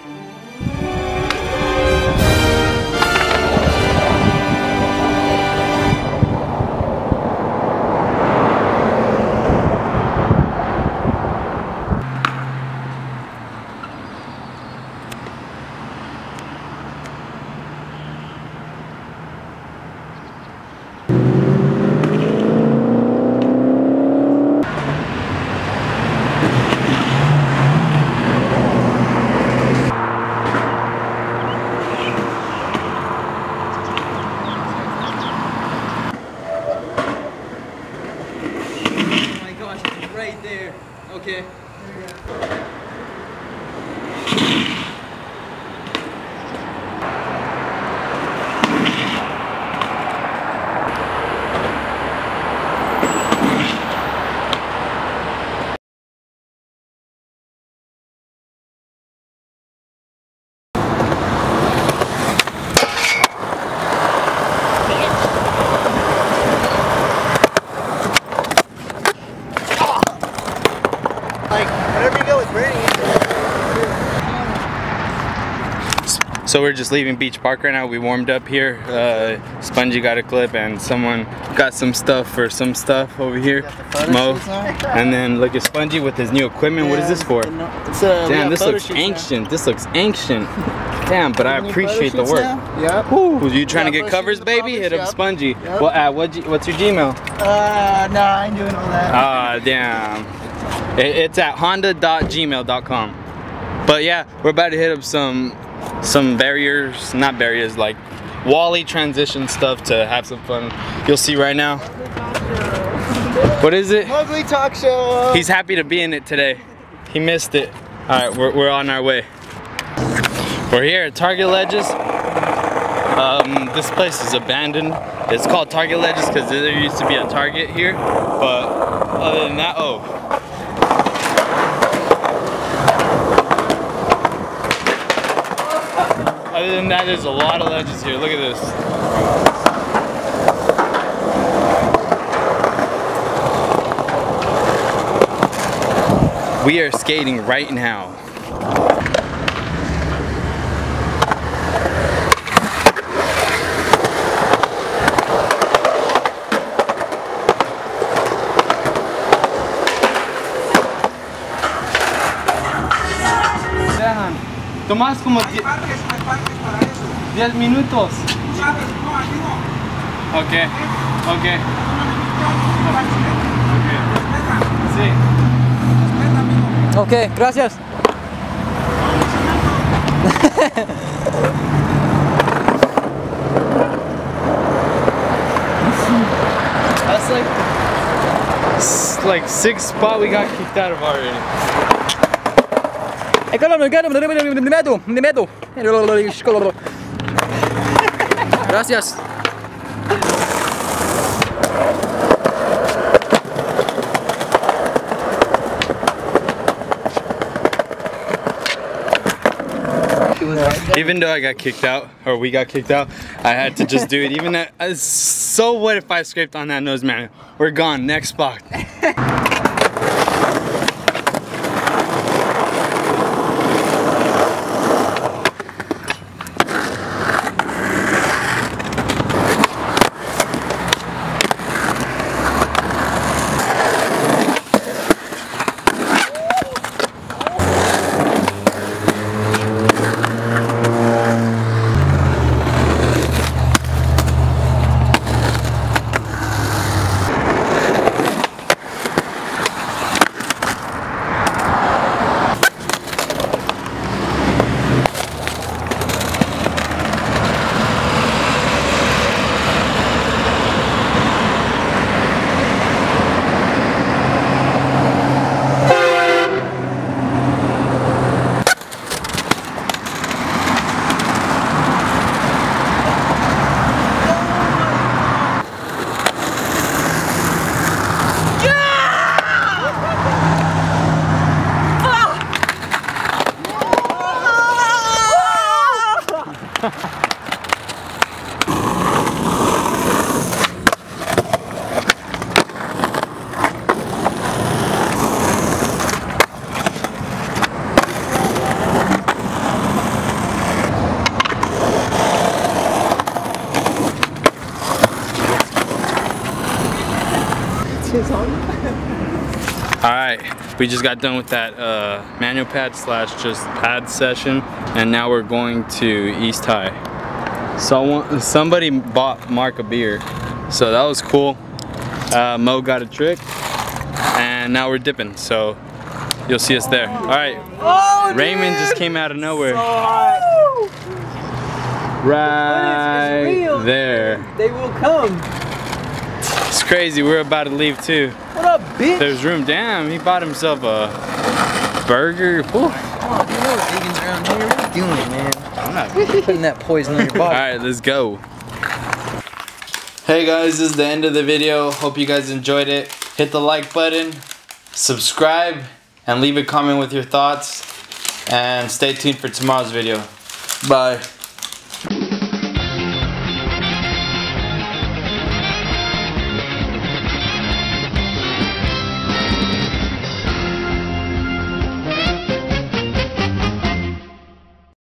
Oh Okay. Like, whenever you go with burning it. So we're just leaving Beach Park right now. We warmed up here. Uh, Spongy got a clip and someone got some stuff for some stuff over here. photo Mo. And then look at Spongy with his new equipment. what is this for? It's a, Damn, this looks shoots now. ancient. This looks ancient. Damn, but I appreciate the work. shoots now? Yep. Woo, you trying Yeah, to get covers, baby? Hit up Yep. Spongy. Yep. Well, uh, what what's your Gmail? Uh, nah, I ain't doing all that. Ah, damn. It- It's at honda.gmail.com. But yeah, we're about to hit up some some barriers, not barriers, like Wally transition stuff to have some fun. You'll see right now. What is it? Ugly talk show. He's happy to be in it today. He missed it. All right, we're, we're on our way. We're here at Target Ledges. Um, this place is abandoned. It's called Target Ledges because there used to be a Target here. But other than that, oh. Other than that, there's a lot of ledges here. Look at this. We are skating right now. Tomás como 10 minutos. Ok, ok. Sí. Ok, gracias. That's like like six spot we got kicked out of already. Gracias. Even though I got kicked out, or we got kicked out, I had to just do it. Even that, uh, so what if I scraped on that nose manual? We're gone. Next spot. All right, we just got done with that uh, manual pad slash just pad session, and now we're going to East High. So somebody bought Mark a beer, so that was cool. Uh, Mo got a trick, and now we're dipping. So you'll see us there. All right, Oh, Raymond just came out of nowhere. Woo! Right real. there. They will come. Crazy. We're about to leave too. What up, bitch? There's room. Damn, he bought himself a burger. Oh, you know what vegans around here? What are you doing, man? I'm not putting that poison on your body. Alright, let's go. Hey guys, this is the end of the video. Hope you guys enjoyed it. Hit the like button, subscribe, and leave a comment with your thoughts. And stay tuned for tomorrow's video. Bye.